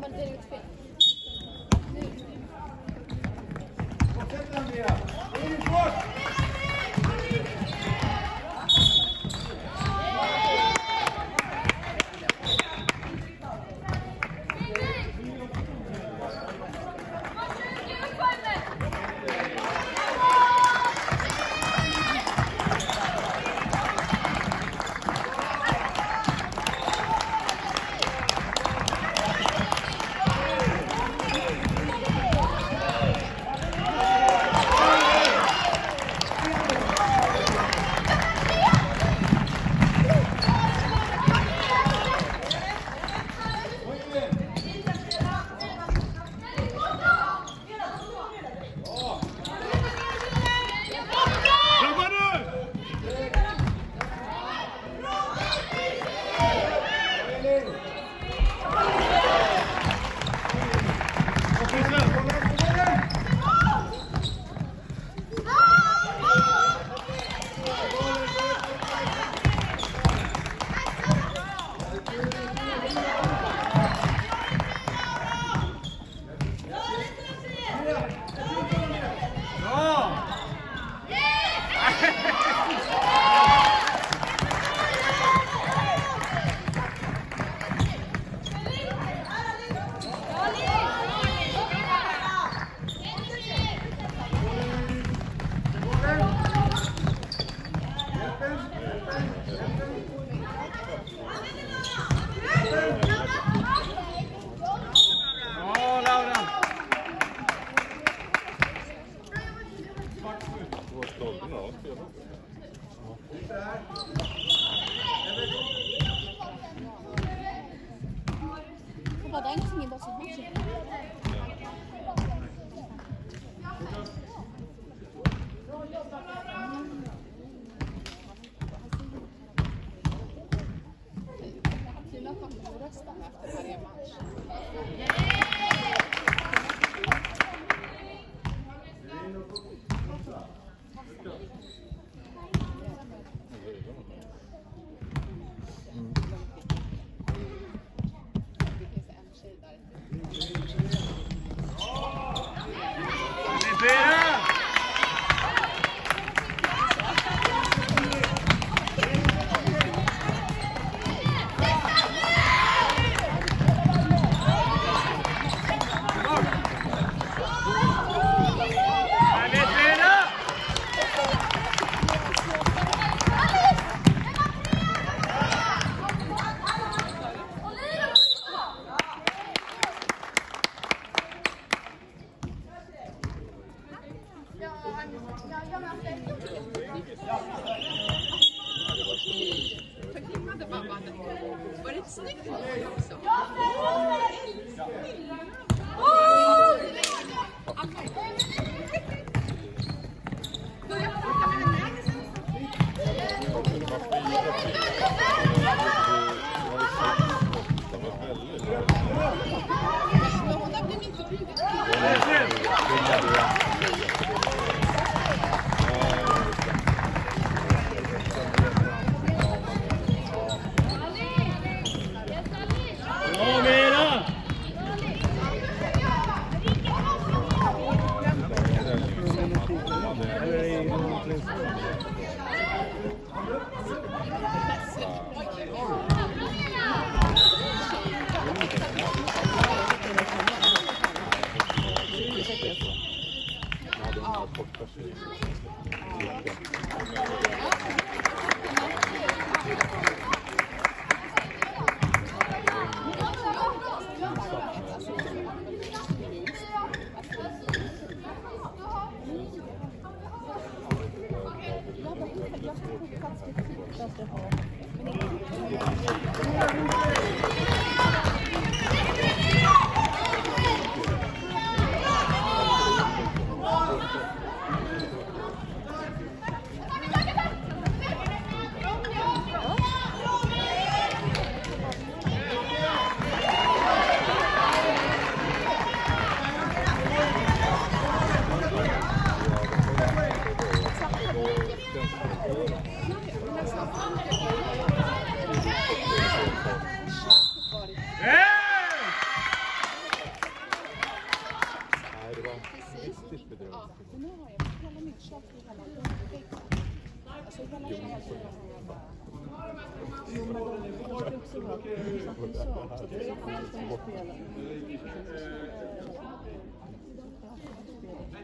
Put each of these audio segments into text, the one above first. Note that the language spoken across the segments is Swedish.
Man didn't expect. King. 好的，你去宁波吃，你西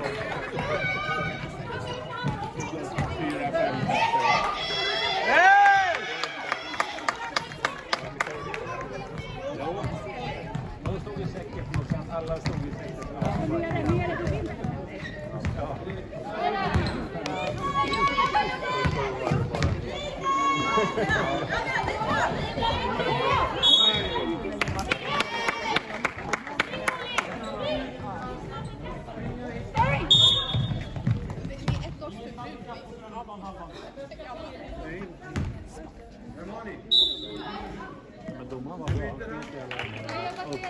Thank you. Men domaren var bra. Han stod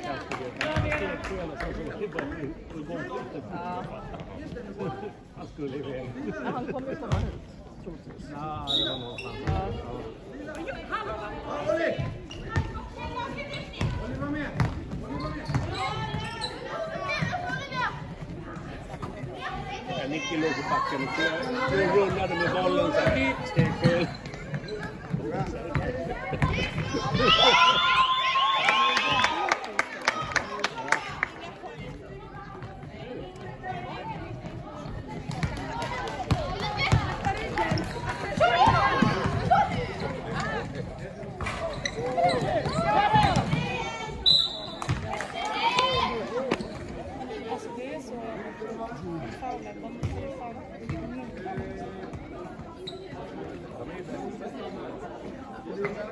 fel och. Han skulle iväg. Han kommer ju komma hit. Ja, det var något annat. Olli! Olli, var med! Nicky låg på backen och rullade med bollen så här. Steg fel.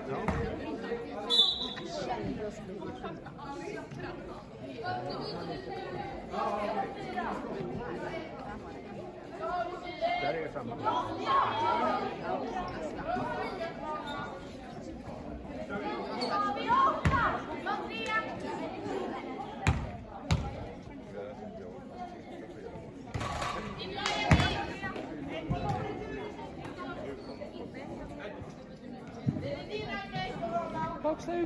Não? Där är samma. Boxa.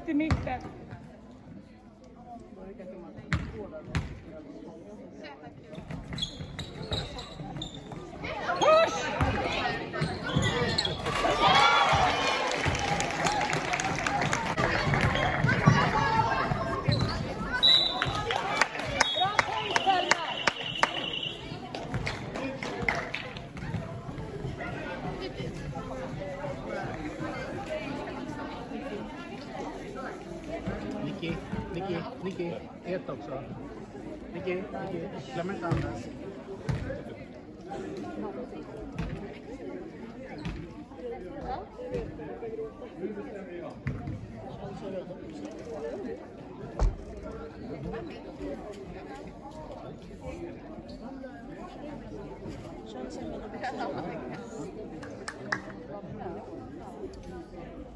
Nikki, air talk, sir. Nikki, Nikki, Clement Anders. Thank you.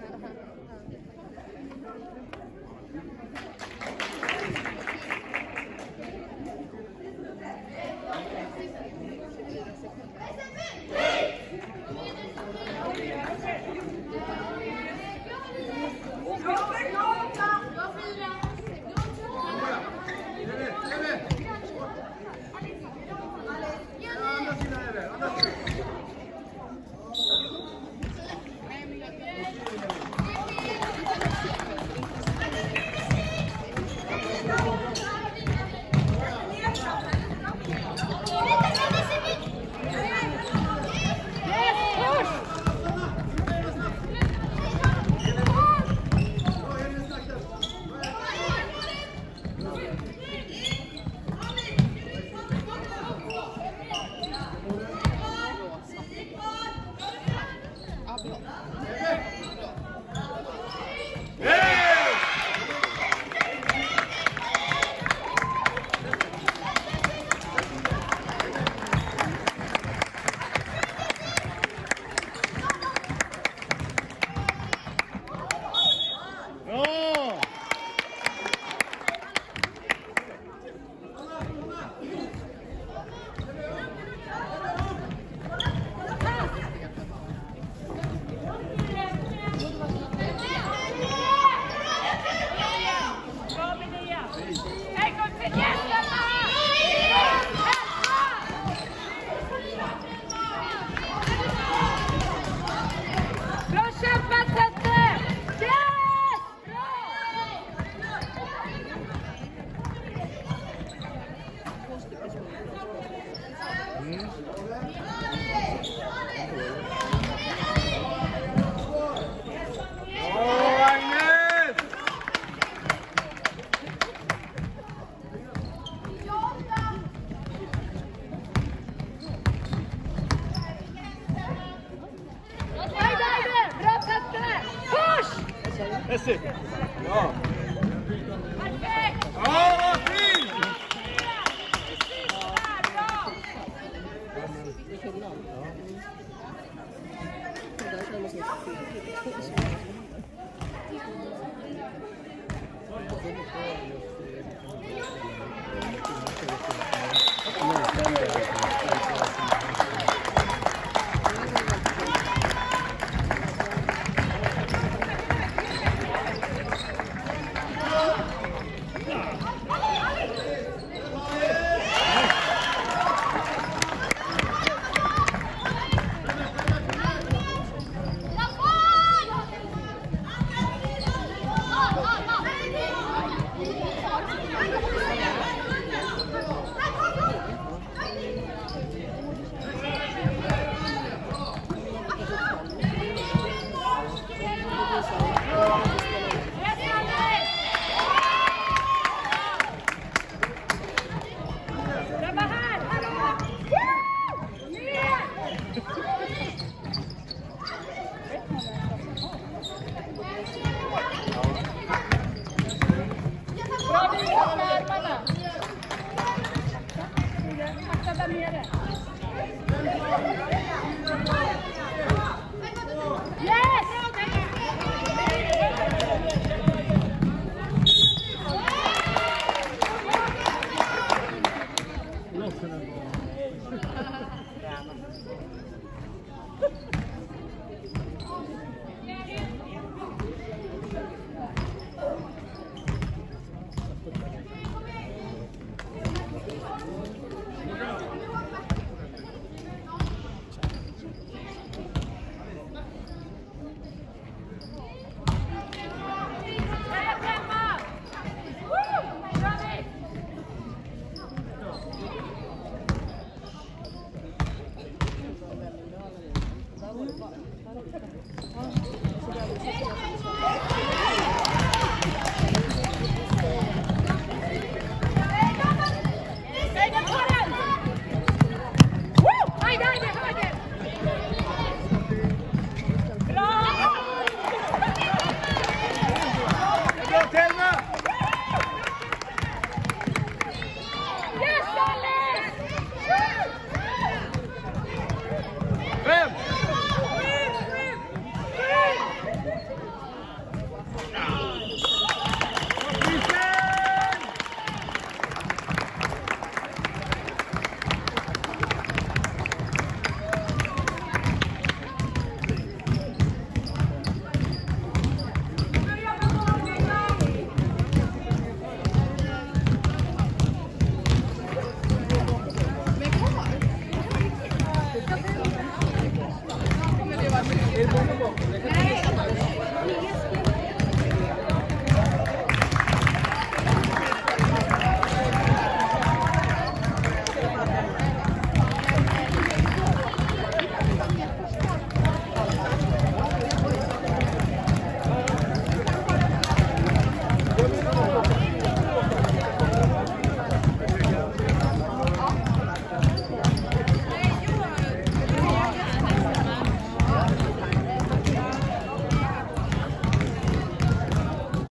Uh-huh.